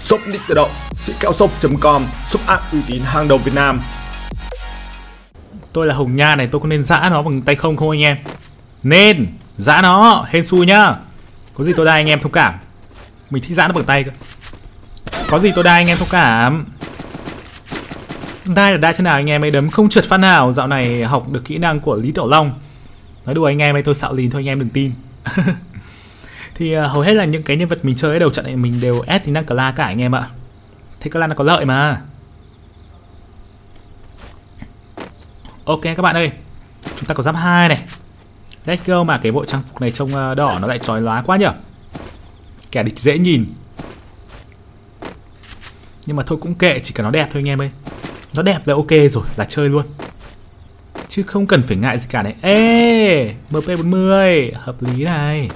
Shop Nick tự động, sĩ kẹo shop.com, shop app uy tín hàng đầu Việt Nam. Tôi là Hồng Nha này, tôi có nên giã nó bằng tay không không anh em? Nên, giã nó, hên xui nhá. Có gì tôi đai anh em thông cảm. Mình thích giã nó bằng tay cơ. Có gì tôi đai anh em thông cảm. Đai là đai thế nào anh em ấy đấm không trượt phát nào Dạo này học được kỹ năng của Lý Tổ Long Nói đùa anh em ấy tôi xạo lìn thôi anh em đừng tin Thì uh, hầu hết là những cái nhân vật mình chơi ở đầu trận này mình đều ép tính năng la cả anh em ạ. Thế la nó có lợi mà. Ok các bạn ơi. Chúng ta có giáp hai này. Let's go mà cái bộ trang phục này trông à, đỏ nó lại trói lóa quá nhở. Kẻ địch dễ nhìn. Nhưng mà thôi cũng kệ chỉ cần nó đẹp thôi anh em ơi. Nó đẹp là ok rồi là chơi luôn. Chứ không cần phải ngại gì cả này. Ê MP40 Hợp lý này.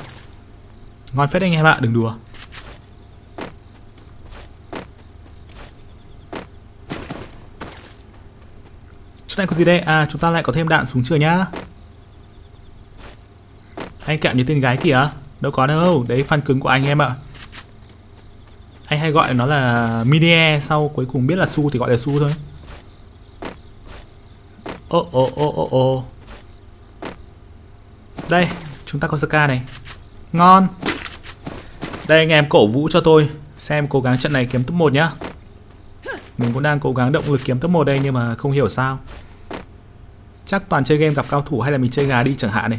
Ngon phết anh em ạ, đừng đùa. Chỗ này có gì đây? À chúng ta lại có thêm đạn súng chưa nhá. Anh kẹo như tên gái kìa, Đâu có đâu, Đấy fan cứng của anh em ạ. Anh hay gọi nó là mini e Sau cuối cùng biết là su thì gọi là su thôi. Ô ô ô ô ô. Đây, Chúng ta có Ska này. Ngon. Đây anh em cổ vũ cho tôi. Xem cố gắng trận này kiếm top 1 nhá. Mình cũng đang cố gắng động lực kiếm top 1 đây Nhưng mà không hiểu sao. Chắc toàn chơi game gặp cao thủ hay là mình chơi gà đi chẳng hạn này.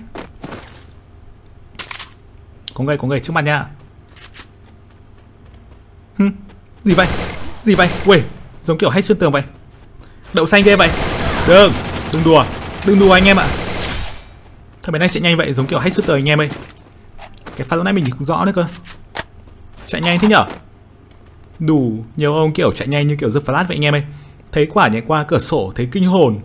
Có người có người trước mặt nha. Hừm, Gì vậy? Gì vậy? Ui Giống kiểu hay xuyên tường vậy. Đậu xanh ghê vậy. Đừng Đừng đùa. Đừng đùa anh em ạ. Thằng bé này chạy nhanh vậy giống kiểu hack xuyên tường anh em ơi. Cái pha lúc nãy mình không rõ nữa cơ. Chạy nhanh thế nhở? Đủ nhiều ông kiểu chạy nhanh như kiểu The flash vậy anh em ơi. Thấy quả nhảy qua cửa sổ thấy kinh hồn.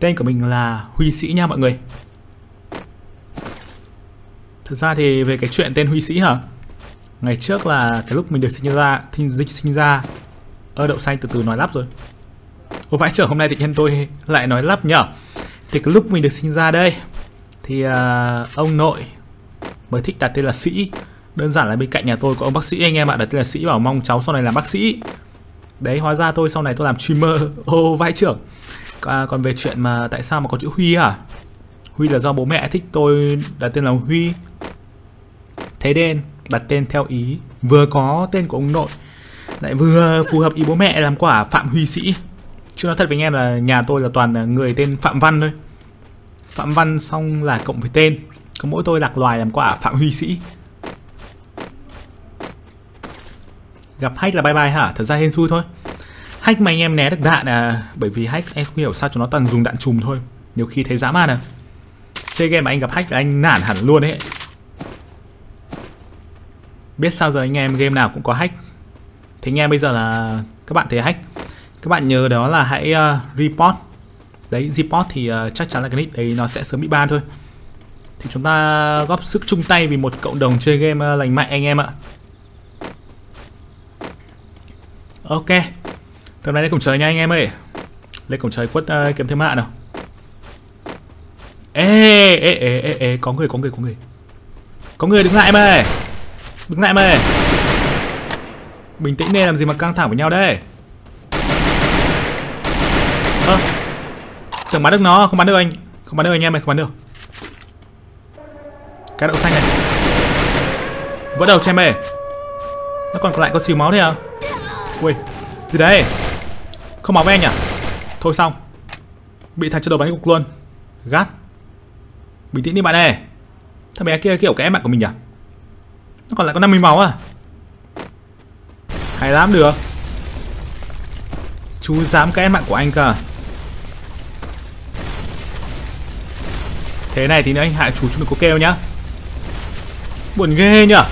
Tên của mình là Huy Sĩ nha mọi người. Thật ra thì về cái chuyện tên Huy Sĩ hả? Ngày trước là cái lúc mình được sinh ra Thinh dịch sinh ra. Ơ đậu xanh từ từ nói lắp rồi. Ô vãi trưởng hôm nay tự nhiên tôi lại nói lắp nhở? Thì cái lúc mình được sinh ra đây Thì uh, ông nội mới thích đặt tên là Sĩ. Đơn giản là bên cạnh nhà tôi có ông bác sĩ anh em ạ Đặt tên là Sĩ bảo mong cháu sau này làm bác sĩ. Đấy hóa ra tôi sau này tôi làm streamer. Ô vãi trưởng. À, Còn về chuyện mà tại sao mà có chữ Huy à Huy là do bố mẹ thích tôi đặt tên là Huy. Thế nên đặt tên theo ý. Vừa có tên của ông nội Lại vừa phù hợp ý bố mẹ làm quả Phạm Huy Sĩ. Chứ nói thật với anh em là nhà tôi là toàn người tên Phạm Văn thôi. Phạm Văn xong là cộng với tên. Có mỗi tôi lạc loài làm quả Phạm Huy Sĩ. Gặp hack là bye bye hả? Thật ra hên xui thôi. Hack mà anh em né được đạn à Bởi vì hack em không hiểu sao cho nó toàn dùng đạn chùm thôi. Nhiều khi thấy dã man à. Chơi game mà anh gặp hack là anh nản hẳn luôn ấy. Biết sao giờ anh em game nào cũng có hack Thế anh em bây giờ là các bạn thấy hack Các bạn nhớ đó là hãy uh, report. Đấy report thì uh, chắc chắn là cái nick đấy nó sẽ sớm bị ban thôi. Thì chúng ta góp sức chung tay vì một cộng đồng chơi game ờ, lành mạnh anh em ạ. Ok. Tầm này lên cổng trời nha anh em ơi. Lên cổng trời quất uh, kiếm thêm hạ nào. Ê, ê, ê, ê, ê, có người, có người, có người. Có người đứng lại mày Đứng lại mày Bình tĩnh nên làm gì mà căng thẳng với nhau đây? Ơ à, Tưởng bắn được nó, không bắn được anh. Không bắn được anh em ơi không bắn được. Cái đậu xanh này. Vỡ đầu che mề Nó còn lại có xíu máu thế à? Ui, gì đấy? Không máu với anh à? Thôi xong. Bị thằng cho đầu bắn gục luôn. Gắt. Bình tĩnh đi bạn ơi. Thằng bé kia kiểu cái em bạn của mình à Nó còn lại có 50 máu à? Hay lắm được. Chú dám cái em bạn của anh cơ à? Thế này thì nữa anh hại chú chúng đừng có kêu nhá. Buồn ghê nhở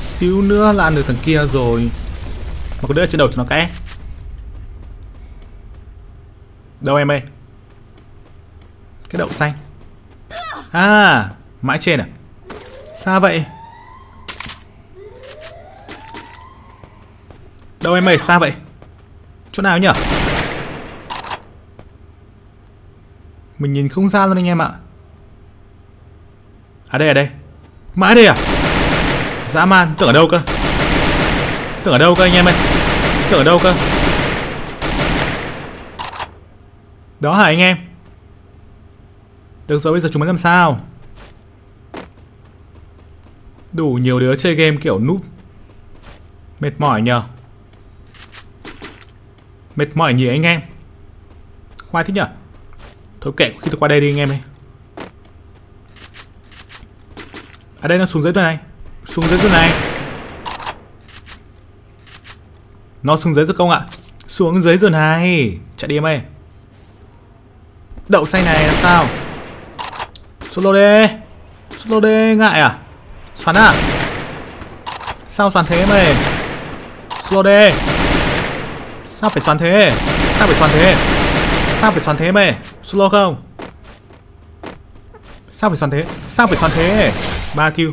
Xíu nữa là ăn được thằng kia rồi. Mà có đứa trên đầu cho nó cái. Đâu em ơi? Cái đậu xanh. À Mãi trên à? Xa vậy? Đâu em ơi xa vậy? Chỗ nào nhở? Mình nhìn không ra luôn anh em ạ. À đây ở đây. Mãi đây à? Dã man, tưởng ở đâu cơ? Tưởng ở đâu cơ anh em ơi? Tưởng ở đâu cơ? Đó hả anh em? Được rồi bây giờ chúng mới làm sao? Đủ nhiều đứa chơi game kiểu núp Mệt mỏi nhờ. Mệt mỏi nhỉ anh em? Khoai thích nhở Thôi kệ, khi tôi qua đây đi anh em ơi. À đây nó xuống dưới rồi này. Xuống dưới chỗ này. Nó xuống dưới rồi không ạ? Xuống dưới rồi này. Chạy đi em ơi. Đậu xanh này làm sao? Solo đi Solo đi ngại à? Xoắn à? Sao xoắn thế em ơi? Solo đi Sao phải xoắn thế? Sao phải xoắn thế? Sao phải xoắn thế mày Solo không? Sao phải xoắn thế? Sao phải xoắn thế? Ba kill.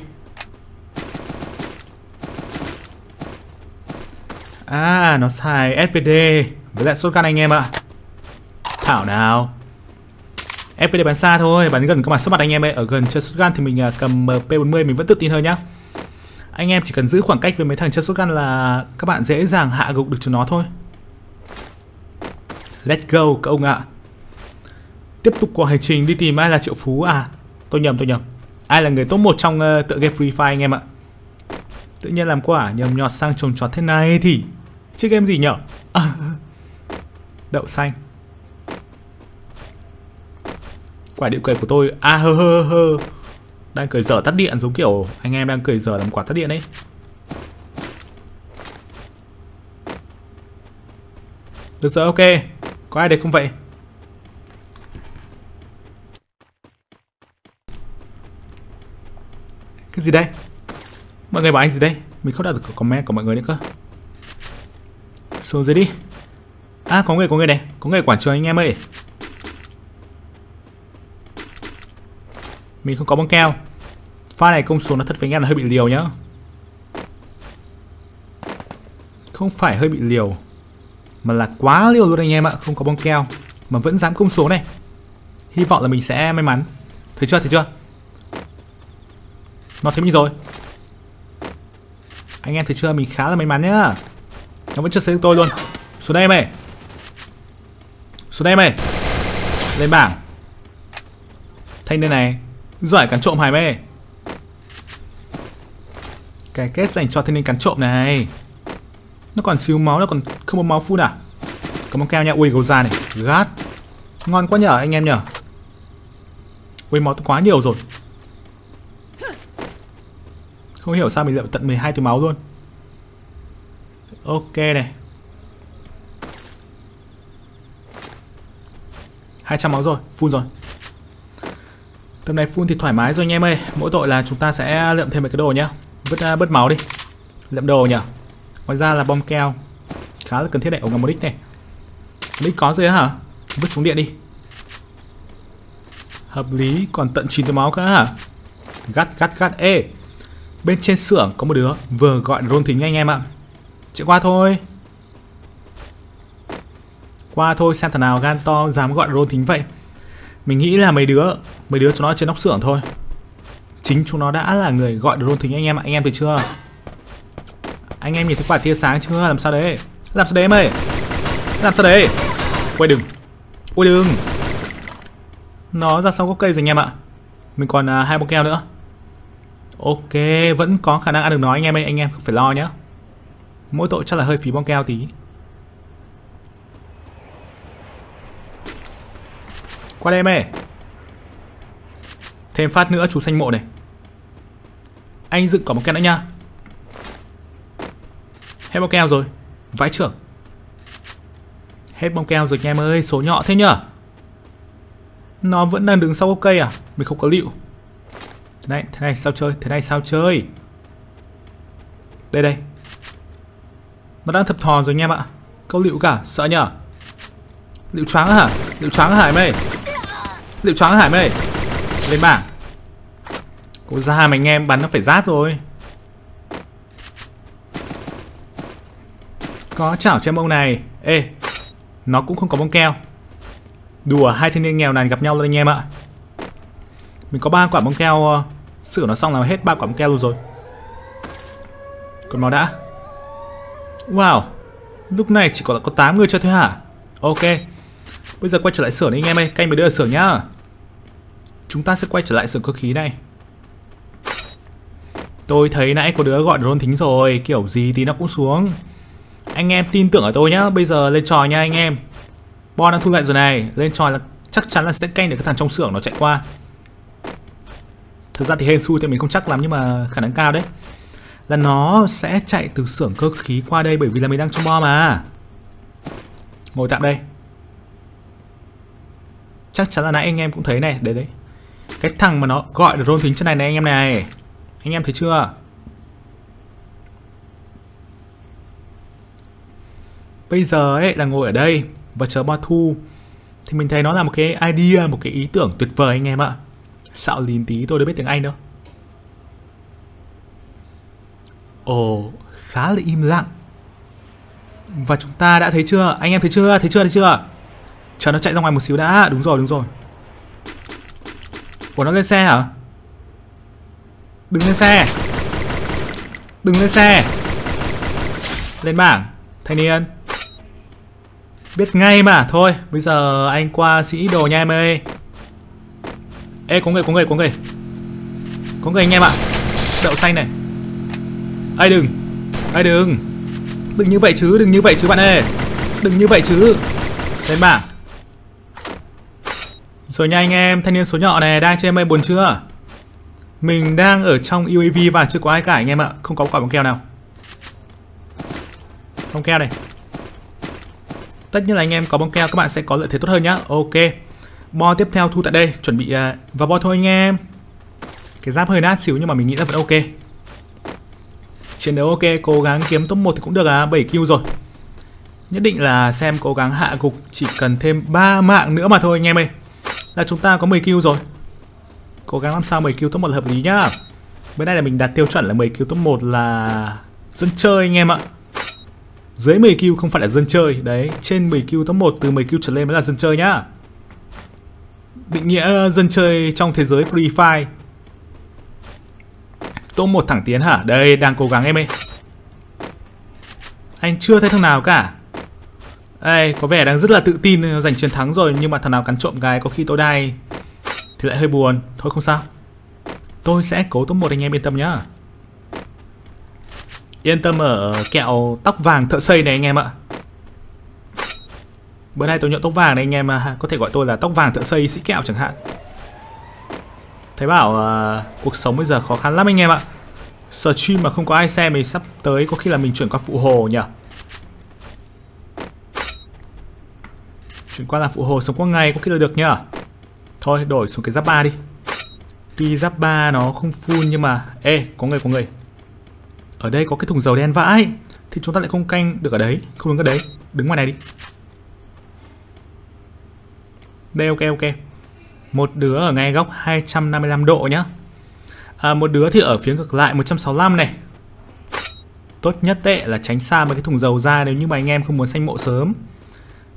À nó xài SVD Với lại shotgun anh em ạ. Thảo nào. SVD bắn xa thôi Bắn gần có mặt sắp mặt anh em ấy. Ở gần chơi shotgun thì mình à, cầm P40 mình vẫn tự tin hơn nhá. Anh em chỉ cần giữ khoảng cách với mấy thằng chơi shotgun là Các bạn dễ dàng hạ gục được chúng nó thôi. Let's go các ông ạ. Tiếp tục cuộc hành trình đi tìm ai là triệu phú à? Tôi nhầm tôi nhầm. Ai là người top 1 trong uh, tựa game Free Fire anh em ạ? Tự nhiên làm quả nhầm nhọt sang trồng trọt thế này thì Chiếc game gì nhở? À, Đậu xanh. Quả điện cười của tôi À hơ hơ hơ Đang cười dở tắt điện giống kiểu Anh em đang cười dở làm quả tắt điện ấy. Được rồi ok. Có ai được không vậy? Cái gì đây? Mọi người bảo anh gì đây? Mình không đạt được comment của mọi người nữa cơ. Xuống dưới đi. À có người có người này. Có người quản trường anh em ơi. Mình không có băng keo. Pha này công xuống nó thật với anh em là hơi bị liều nhá. Không phải hơi bị liều, Mà là quá liều luôn anh em ạ. Không có băng keo, Mà vẫn dám công xuống này. Hy vọng là mình sẽ may mắn. Thấy chưa thấy chưa? Nó thấy mình rồi. Anh em thấy chưa? Mình khá là may mắn nhá. Nó vẫn chưa xây tôi luôn. Xuống đây mày. Xuống đây mày. Lên bảng. Thanh niên này. Giỏi cắn trộm hài mê Cái kết dành cho thanh niên cắn trộm này. Nó còn xíu máu, Nó còn không có máu phun à? Có mong keo nha. Ui, gấu da này. Gát Ngon quá nhở, anh em nhở? Ui, máu quá nhiều rồi. Không hiểu sao mình lại tận 12 túi máu luôn. Ok này. 200 máu rồi, full rồi. Tầm này full thì thoải mái rồi anh em ơi. Mỗi tội là chúng ta sẽ lượm thêm một cái đồ nhá. Bớt uh, à, bớt máu đi. Lượm đồ nhỉ? Ngoài ra là bom keo. Khá là cần thiết đấy ống ngầm một đích này. Đích có rồi hả? Vứt xuống điện đi. Hợp lý, còn tận 9 cái máu cả hả? Gắt gắt gắt. Ê Bên trên xưởng có một đứa vừa gọi drone thính anh em ạ. Chạy qua thôi. Qua thôi xem thằng nào gan to dám gọi rôn thính vậy. Mình nghĩ là mấy đứa Mấy đứa chúng nó trên nóc xưởng thôi. Chính chúng nó đã là người gọi được rôn thính anh em Anh em thấy chưa? Anh em nhìn thấy quả tia sáng chưa? Làm sao đấy? Làm sao đấy em ơi? Làm sao đấy? Quay đừng. Quay đừng. Nó ra sau gốc cây rồi anh em ạ. Mình còn uh, hai bông keo nữa. Ok Vẫn có khả năng ăn được nó anh em ơi. Anh em không phải lo nhé Mỗi tội chắc là hơi phí bong keo tí. Qua đây mẹ. Thêm phát nữa chú xanh mộ này. Anh dựng có một keo nữa nha. Hết bong keo rồi. Vãi trưởng. Hết bong keo rồi anh em ơi Số nhỏ thế nhở? Nó vẫn đang đứng sau gốc cây à? Mình không có liệu Thế này, thế này sao chơi? Thế này sao chơi? Đây đây. Nó đang thập thò rồi anh em ạ. Câu liệu cả, sợ nhở? Liệu choáng hả? Liệu choáng hả em ơi Liệu choáng hả mày Lên bảng. Cô ra mà anh em bắn nó phải rát rồi. Có chảo xem ông này. Ê, Nó cũng không có bông keo. Đùa, hai thanh niên nghèo này gặp nhau luôn anh em ạ. Mình có ba quả bông keo ờ, Sửa nó xong là hết ba quả bông keo luôn rồi. Còn máu đã. Wow, Lúc này chỉ còn có 8 người chơi thôi hả? Ok, Bây giờ quay trở lại xưởng đi anh em ơi Canh mới đưa ở xưởng nhá. Chúng ta sẽ quay trở lại xưởng cơ khí này. Tôi thấy nãy có đứa gọi drone thính rồi, Kiểu gì thì nó cũng xuống. Anh em tin tưởng ở tôi nhá, Bây giờ lên trò nha anh em. Bon đang thu lại rồi này, Lên trò là chắc chắn là sẽ canh được cái thằng trong xưởng nó chạy qua. Thực ra thì hên xui thì mình không chắc lắm Nhưng mà khả năng cao đấy. Là nó sẽ chạy từ xưởng cơ khí qua đây Bởi vì là mình đang trong bo mà. Ngồi tạm đây. Chắc chắn là nãy anh em cũng thấy này, Đấy đấy. Cái thằng mà nó gọi được rôn thính chân này này anh em này. Anh em thấy chưa? Bây giờ ấy, là ngồi ở đây Và chờ bo thu. Thì mình thấy nó là một cái idea, Một cái ý tưởng tuyệt vời anh em ạ. Xạo lìn tí, tôi đâu biết tiếng Anh đâu. Ồ, khá là im lặng. Và chúng ta đã thấy chưa? Anh em thấy chưa? Thấy chưa? Thấy chưa? Chờ nó chạy ra ngoài một xíu đã. Đúng rồi đúng rồi. Ủa, nó lên xe hả? Đừng lên xe. Đừng lên xe. Lên bảng, Thanh niên. Biết ngay mà. Thôi, bây giờ anh qua sĩ đồ nha em ơi. Ê, có người có người có người. Có người anh em ạ. Đậu xanh này. Ai đừng. Ai đừng. Đừng như vậy chứ đừng như vậy chứ bạn ơi. Đừng như vậy chứ. Lên bảng. Rồi nha anh em Thanh niên số nhỏ này đang chơi mây buồn chưa? Mình đang ở trong UAV và chưa có ai cả anh em ạ. Không có quả bóng keo nào. Bóng keo này Tất nhiên là anh em có bóng keo các bạn sẽ có lợi thế tốt hơn nhá. Ok. Bo tiếp theo thu tại đây. Chuẩn bị uh, vào bo thôi anh em. Cái giáp hơi nát xíu nhưng mà mình nghĩ là vẫn ok. Chiến đấu ok, Cố gắng kiếm top 1 thì cũng được à 7 kill rồi. Nhất định là xem cố gắng hạ gục, Chỉ cần thêm 3 mạng nữa mà thôi anh em ơi. Là chúng ta có 10 kill rồi. Cố gắng làm sao 10 kill top 1 là hợp lý nhá. Bữa nay là mình đạt tiêu chuẩn là 10 kill top 1 là Dân chơi anh em ạ. Dưới 10 kill không phải là dân chơi. Đấy, trên 10 kill top 1 từ 10 kill trở lên mới là dân chơi nhá. Định nghĩa ờ, dân chơi trong thế giới Free Fire. Tôm một thẳng tiến hả? Đây, đang cố gắng em ơi. Anh chưa thấy thằng nào cả. Đây có vẻ đang rất là tự tin ờ, giành chiến thắng rồi, Nhưng mà thằng nào cắn trộm gái có khi tôi đai Thì lại hơi buồn. Thôi không sao. Tôi sẽ cố top một anh em yên tâm nhá. Yên tâm ở kẹo tóc vàng thợ xây này anh em ạ. Bữa nay tôi nhận tóc vàng này, anh em à, có thể gọi tôi là tóc vàng thợ xây sĩ kẹo chẳng hạn. Thấy bảo uh, cuộc sống bây giờ khó khăn lắm anh em ạ. Stream mà không có ai xem thì sắp tới có khi là mình chuyển qua phụ hồ nhỉ? Chuyển qua làm phụ hồ sống qua ngày có khi là được nhỉ? Thôi đổi xuống cái giáp ba đi. Tuy giáp ba nó không full nhưng mà Ê có người có người. Ở đây có cái thùng dầu đen vãi Thì chúng ta lại không canh được ở đấy Không đứng ở đấy. Đứng ngoài này đi. Đây ok ok. Một đứa ở ngay góc 255 độ nhá. À, Một đứa thì ở phía ngược lại 165 này. Tốt nhất tệ là tránh xa mấy cái thùng dầu ra Nếu như mà anh em không muốn xanh mộ sớm.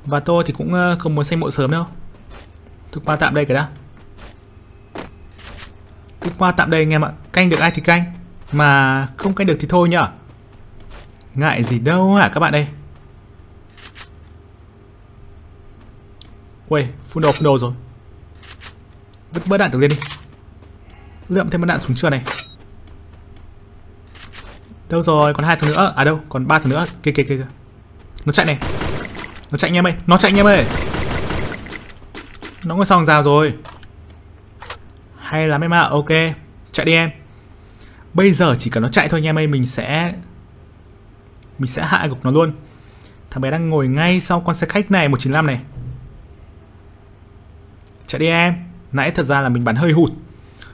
Và tôi thì cũng ờ, không muốn xanh mộ sớm đâu. Tôi qua tạm đây cái đã. Tôi qua tạm đây anh em ạ. Canh được ai thì canh. Mà không canh được thì thôi nhở, Ngại gì đâu hả các bạn đây Uầy, full đồ, full đồ rồi. Vứt bớt đạn từ lên đi. Lượm thêm bớt đạn xuống chưa này. Đâu rồi, còn hai thằng nữa. À đâu, còn ba thằng nữa. Kìa kìa kìa Nó chạy này. Nó chạy anh em ơi, nó chạy anh em ơi. Nó ngồi xong rào rồi. Hay lắm em ạ, à. ok. Chạy đi em. Bây giờ chỉ cần nó chạy thôi anh em ơi Mình sẽ Mình sẽ hạ gục nó luôn. Thằng bé đang ngồi ngay sau con xe khách này 195 này. Chạy đi em. Nãy thật ra là mình bắn hơi hụt.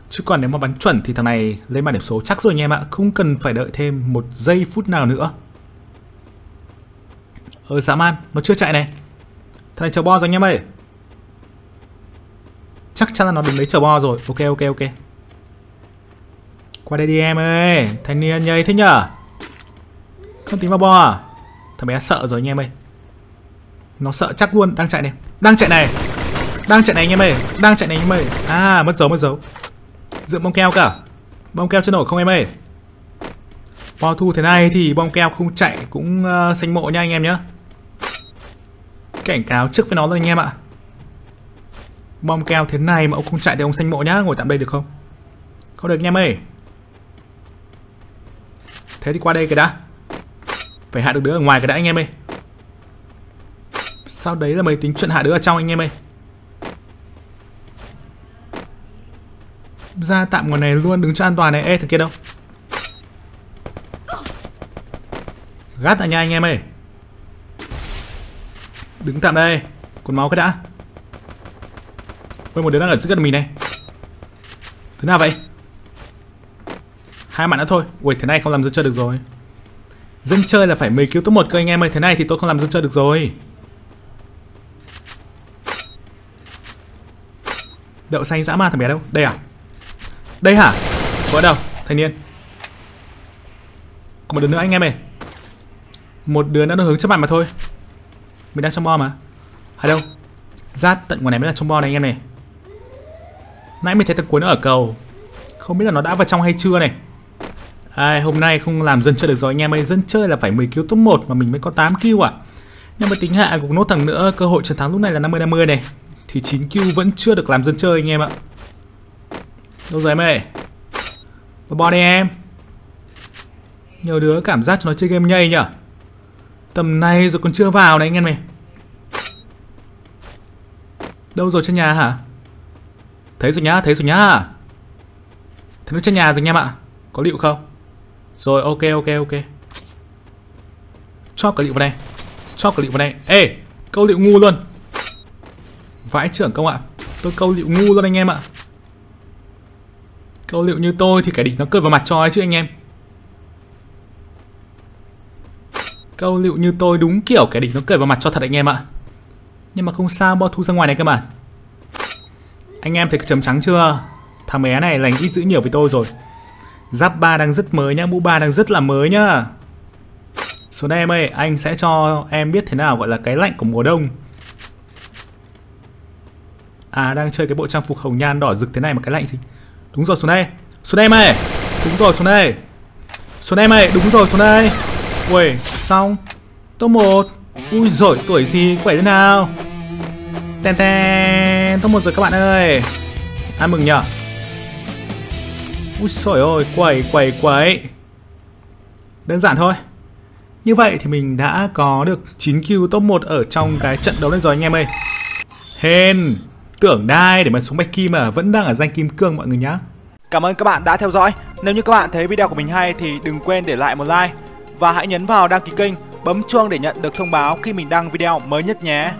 Chứ còn nếu mà bắn chuẩn thì thằng này lên bản điểm số chắc rồi anh em ạ. Không cần phải đợi thêm một giây phút nào nữa. Ờ dã man, Nó chưa chạy này. Thằng này chờ bo rồi anh em ơi. Chắc chắn là nó đứng đấy chờ bo rồi. Ok ok ok. Qua đây đi em ơi. Thanh niên nhây thế nhở? Không tính vào bo à? Thằng bé sợ rồi anh em ơi. Nó sợ chắc luôn. Đang chạy này. Đang chạy này đang chạy này anh em ơi Đang chạy này anh em ơi. À mất dấu mất dấu. Dựng bông keo cả. Bông keo chưa nổ không em ơi? Bò thu thế này thì bom keo không chạy cũng ờ, uh, xanh mộ nha anh em nhé Cảnh cáo trước với nó rồi anh em ạ. Bom keo thế này mà ông không chạy thì ông xanh mộ nhá Ngồi tạm đây được không? Không được anh em ơi. Thế thì qua đây cái đã. Phải hạ được đứa ở ngoài cái đã anh em ơi. Sau đấy là mấy tính chuyện hạ đứa ở trong anh em ơi. Ra tạm ngoài này luôn, đứng cho an toàn này. Ê, thằng kia đâu? Gắt à nha anh em ơi. Đứng tạm đây Còn máu cái đã. Ôi một đứa đang ở giữa gần mình này. Thứ nào vậy? Hai mạng nữa thôi. Ui thế này không làm dân chơi được rồi. Dân chơi là phải 10 cứu top một cơ anh em ơi. Thế này thì tôi không làm dân chơi được rồi. Đậu xanh dã man thằng bé đâu? Đây à? Đây hả? Có đâu? Thanh niên. Còn một đứa nữa anh em ơi. Một đứa nữa nó hướng trước mặt mà thôi. Mình đang trong bo mà. À đâu? Ra tận ngoài này mới là trong bo này anh em này. Nãy mình thấy thằng cuối nó ở cầu. Không biết là nó đã vào trong hay chưa này. À, Hôm nay không làm dân chơi được rồi anh em ơi. Dân chơi là phải 10 kill top 1 mà mình mới có 8 kill à. Nhưng mà tính hạ cũng nốt thằng nữa Cơ hội chiến thắng lúc này là 50-50 này. Thì 9 kill vẫn chưa được làm dân chơi anh em ạ. Đâu rồi mày Vào bo đây em. Nhiều đứa cảm giác cho nó chơi game nhây nhở? Tầm này rồi còn chưa vào này anh em mày Đâu rồi trên nhà hả? Thấy rồi nhá, thấy rồi nhá. Thấy nó trên nhà rồi anh em ạ. Có liệu không? Rồi ok ok ok. Cho cả liệu vào đây. Cho cả liệu vào đây. Ê câu liệu ngu luôn. Vãi trưởng công ạ. Tôi câu liệu ngu luôn anh em ạ. Câu liệu như tôi thì kẻ địch nó cười vào mặt cho ấy chứ anh em. Câu liệu như tôi đúng kiểu kẻ địch nó cười vào mặt cho thật anh em ạ. Nhưng mà không sao, bo thu ra ngoài này cơ mà. Anh em thấy cái chấm trắng chưa? Thằng bé này lành ít giữ nhiều với tôi rồi. Giáp ba đang rất mới nhá, Mũ ba đang rất là mới nhá. Xuống đây em ơi, Anh sẽ cho em biết thế nào gọi là cái lạnh của mùa đông. À đang chơi cái bộ trang phục hồng nhan đỏ rực thế này mà cái lạnh gì? Đúng rồi xuống đây. Xuống đây mày, Đúng rồi xuống đây. Xuống đây mày, Đúng rồi xuống đây. Ui xong. Top 1 Ui rồi tuổi gì quẩy thế nào? Ten ten. Top 1 rồi các bạn ơi. Ăn mừng nhở? Ui trời ơi quẩy quẩy quẩy. Đơn giản thôi. Như vậy thì mình đã có được 9 kill top 1 ở trong cái trận đấu này rồi anh em ơi. Hên. Tưởng đai để mà xuống bạch kim mà vẫn đang ở danh kim cương mọi người nhá. Cảm ơn các bạn đã theo dõi. Nếu như các bạn thấy video của mình hay thì đừng quên để lại một like. Và hãy nhấn vào đăng ký kênh, bấm chuông để nhận được thông báo khi mình đăng video mới nhất nhé.